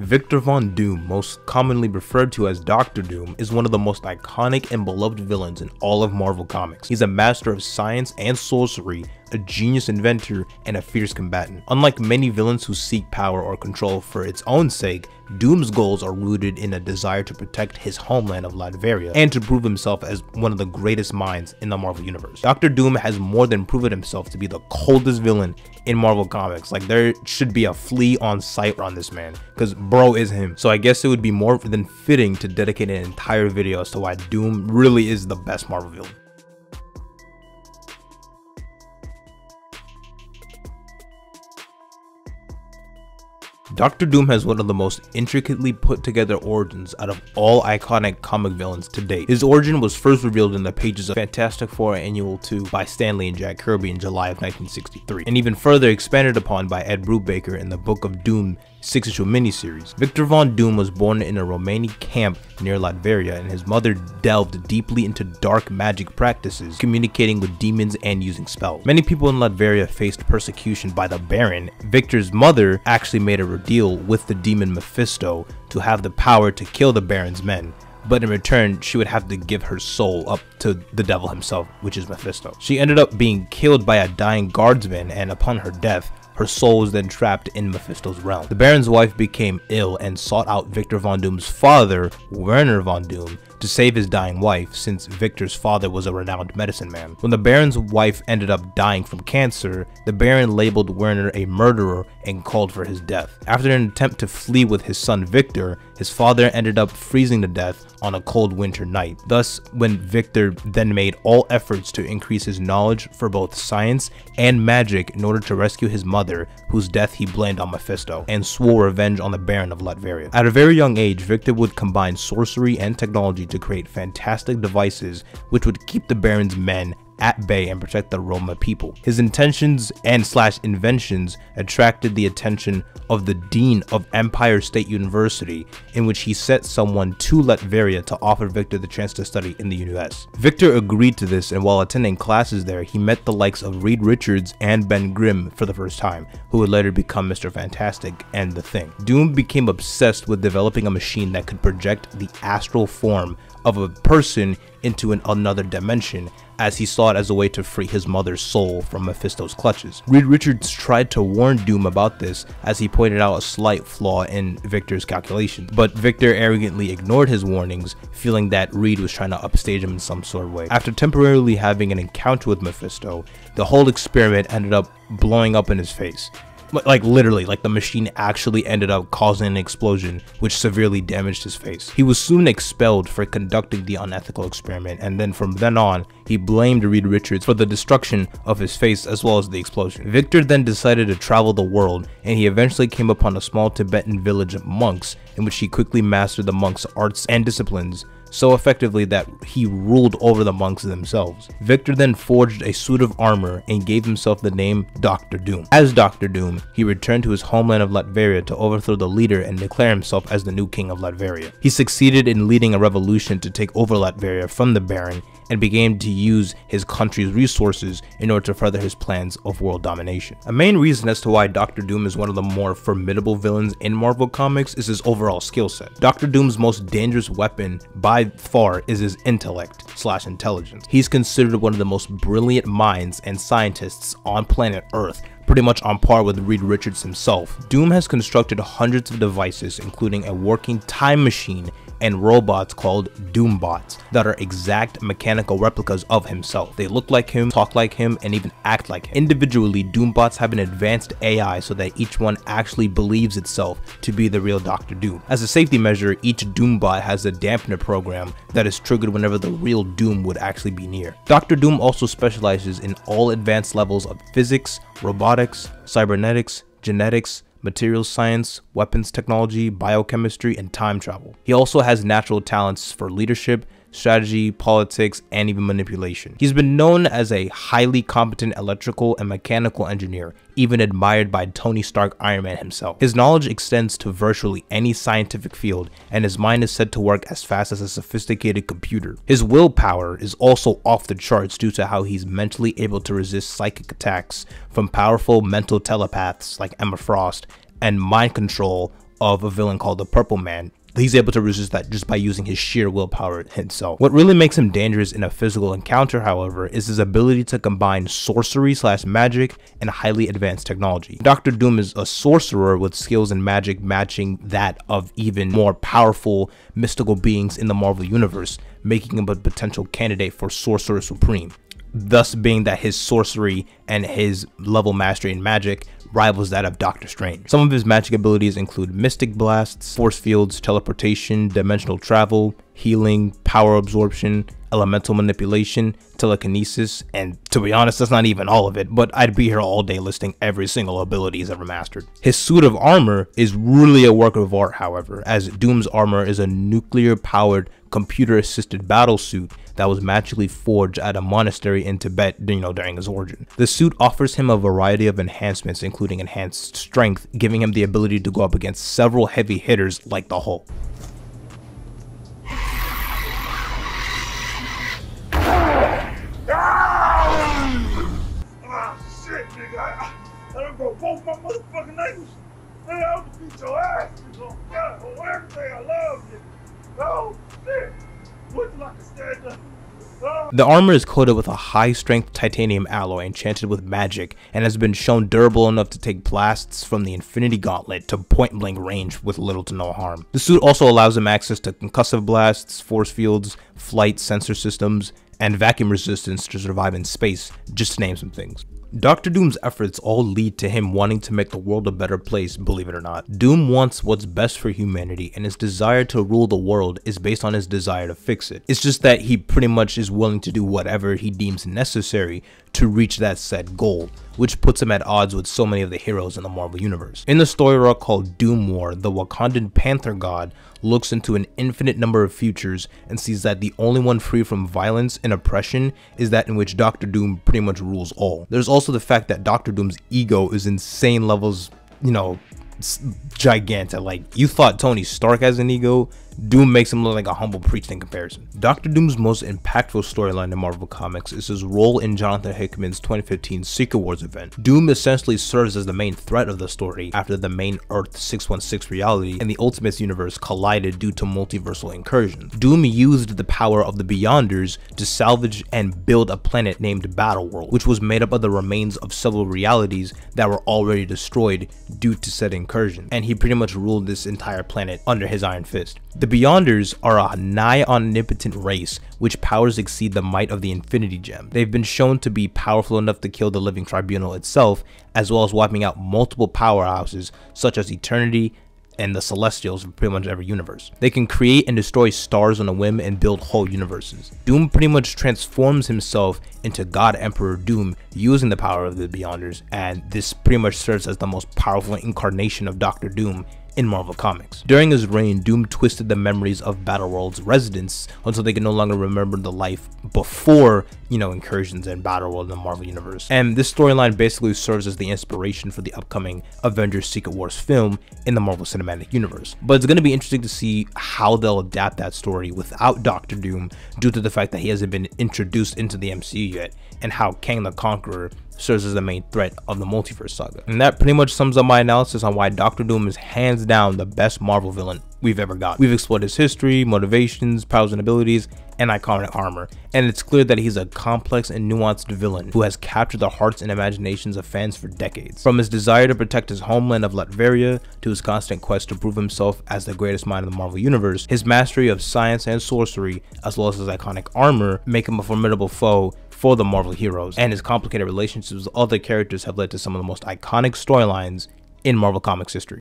Victor Von Doom, most commonly referred to as Doctor Doom, is one of the most iconic and beloved villains in all of Marvel Comics. He's a master of science and sorcery, a genius inventor, and a fierce combatant. Unlike many villains who seek power or control for its own sake, Doom's goals are rooted in a desire to protect his homeland of Latveria and to prove himself as one of the greatest minds in the Marvel Universe. Doctor Doom has more than proven himself to be the coldest villain in Marvel Comics. Like there should be a flea on sight on this man because bro is him. So I guess it would be more than fitting to dedicate an entire video as to why Doom really is the best Marvel villain. Doctor Doom has one of the most intricately put together origins out of all iconic comic villains to date. His origin was first revealed in the pages of Fantastic Four Annual 2 by Stan Lee and Jack Kirby in July of 1963, and even further expanded upon by Ed Brubaker in the Book of Doom six issue miniseries. Victor Von Doom was born in a Romani camp near Latveria and his mother delved deeply into dark magic practices, communicating with demons and using spells. Many people in Latveria faced persecution by the Baron. Victor's mother actually made a deal with the demon Mephisto to have the power to kill the Baron's men but in return, she would have to give her soul up to the devil himself, which is Mephisto. She ended up being killed by a dying guardsman, and upon her death, her soul was then trapped in Mephisto's realm. The Baron's wife became ill and sought out Victor Von Doom's father, Werner Von Doom, to save his dying wife, since Victor's father was a renowned medicine man. When the Baron's wife ended up dying from cancer, the Baron labeled Werner a murderer and called for his death. After an attempt to flee with his son Victor, his father ended up freezing to death on a cold winter night. Thus, when Victor then made all efforts to increase his knowledge for both science and magic in order to rescue his mother, whose death he blamed on Mephisto, and swore revenge on the Baron of Latveria. At a very young age, Victor would combine sorcery and technology to create fantastic devices which would keep the Baron's men at bay and protect the Roma people. His intentions and slash inventions attracted the attention of the Dean of Empire State University, in which he sent someone to Latveria to offer Victor the chance to study in the US. Victor agreed to this and while attending classes there, he met the likes of Reed Richards and Ben Grimm for the first time, who would later become Mr. Fantastic and The Thing. Doom became obsessed with developing a machine that could project the astral form of a person into an another dimension as he saw it as a way to free his mother's soul from Mephisto's clutches. Reed Richards tried to warn Doom about this as he pointed out a slight flaw in Victor's calculations, but Victor arrogantly ignored his warnings, feeling that Reed was trying to upstage him in some sort of way. After temporarily having an encounter with Mephisto, the whole experiment ended up blowing up in his face like literally like the machine actually ended up causing an explosion which severely damaged his face. He was soon expelled for conducting the unethical experiment and then from then on he blamed reed richards for the destruction of his face as well as the explosion. Victor then decided to travel the world and he eventually came upon a small tibetan village of monks in which he quickly mastered the monks arts and disciplines so effectively that he ruled over the monks themselves. Victor then forged a suit of armor and gave himself the name Doctor Doom. As Doctor Doom, he returned to his homeland of Latveria to overthrow the leader and declare himself as the new king of Latveria. He succeeded in leading a revolution to take over Latveria from the Baron and began to use his country's resources in order to further his plans of world domination. A main reason as to why Doctor Doom is one of the more formidable villains in Marvel Comics is his overall skill set. Doctor Doom's most dangerous weapon by far is his intellect slash intelligence. He's considered one of the most brilliant minds and scientists on planet Earth pretty much on par with Reed Richards himself. Doom has constructed hundreds of devices including a working time machine and robots called Doombots that are exact mechanical replicas of himself. They look like him, talk like him, and even act like him. Individually, Doombots have an advanced AI so that each one actually believes itself to be the real Doctor Doom. As a safety measure, each Doombot has a dampener program that is triggered whenever the real Doom would actually be near. Doctor Doom also specializes in all advanced levels of physics, robotics, cybernetics, genetics, materials science, weapons technology, biochemistry, and time travel. He also has natural talents for leadership, strategy, politics, and even manipulation. He's been known as a highly competent electrical and mechanical engineer, even admired by Tony Stark Iron Man himself. His knowledge extends to virtually any scientific field, and his mind is said to work as fast as a sophisticated computer. His willpower is also off the charts due to how he's mentally able to resist psychic attacks from powerful mental telepaths like Emma Frost and mind control of a villain called the Purple Man, he's able to resist that just by using his sheer willpower himself. What really makes him dangerous in a physical encounter, however, is his ability to combine sorcery slash magic and highly advanced technology. Doctor Doom is a sorcerer with skills in magic matching that of even more powerful mystical beings in the Marvel Universe, making him a potential candidate for Sorcerer Supreme thus being that his sorcery and his level mastery in magic rivals that of Doctor Strange. Some of his magic abilities include Mystic Blasts, Force Fields, Teleportation, Dimensional Travel, Healing, Power Absorption, Elemental Manipulation, Telekinesis, and to be honest, that's not even all of it, but I'd be here all day listing every single ability he's ever mastered. His suit of armor is really a work of art, however, as Doom's armor is a nuclear-powered computer-assisted battle suit that was magically forged at a monastery in Tibet, you know, during his origin. The suit offers him a variety of enhancements, including enhanced strength, giving him the ability to go up against several heavy hitters like the Hulk. The armor is coated with a high strength titanium alloy enchanted with magic and has been shown durable enough to take blasts from the Infinity Gauntlet to point blank range with little to no harm. The suit also allows him access to concussive blasts, force fields, flight sensor systems, and vacuum resistance to survive in space, just to name some things. Doctor Doom's efforts all lead to him wanting to make the world a better place, believe it or not. Doom wants what's best for humanity and his desire to rule the world is based on his desire to fix it. It's just that he pretty much is willing to do whatever he deems necessary to reach that set goal, which puts him at odds with so many of the heroes in the Marvel Universe. In the story arc called Doom War, the Wakandan Panther God looks into an infinite number of futures and sees that the only one free from violence and oppression is that in which Doctor Doom pretty much rules all. There's also the fact that Doctor Doom's ego is insane levels, you know, gigantic. Like, you thought Tony Stark has an ego, Doom makes him look like a humble priest in comparison. Doctor Doom's most impactful storyline in Marvel Comics is his role in Jonathan Hickman's 2015 Secret Wars event. Doom essentially serves as the main threat of the story after the main Earth 616 reality and the Ultimates universe collided due to multiversal incursions. Doom used the power of the Beyonders to salvage and build a planet named Battleworld, which was made up of the remains of several realities that were already destroyed due to said incursion, and he pretty much ruled this entire planet under his iron fist. The Beyonders are a nigh omnipotent race which powers exceed the might of the Infinity Gem. They've been shown to be powerful enough to kill the Living Tribunal itself, as well as wiping out multiple powerhouses such as Eternity, and the Celestials of pretty much every universe. They can create and destroy stars on a whim and build whole universes. Doom pretty much transforms himself into God Emperor Doom using the power of the Beyonders, and this pretty much serves as the most powerful incarnation of Doctor Doom in Marvel Comics. During his reign, Doom twisted the memories of Battleworld's residents until they could no longer remember the life before, you know, incursions in Battleworld in the Marvel Universe. And this storyline basically serves as the inspiration for the upcoming Avengers Secret Wars film in the Marvel Cinematic Universe. But it's going to be interesting to see how they'll adapt that story without Doctor Doom due to the fact that he hasn't been introduced into the MCU yet and how Kang the Conqueror serves as the main threat of the multiverse saga. And that pretty much sums up my analysis on why Doctor Doom is hands down the best Marvel villain we've ever got. We've explored his history, motivations, powers and abilities, and iconic armor, and it's clear that he's a complex and nuanced villain who has captured the hearts and imaginations of fans for decades. From his desire to protect his homeland of Latveria to his constant quest to prove himself as the greatest mind in the Marvel Universe, his mastery of science and sorcery, as well as his iconic armor, make him a formidable foe for the Marvel heroes, and his complicated relationships with other characters have led to some of the most iconic storylines in Marvel Comics history.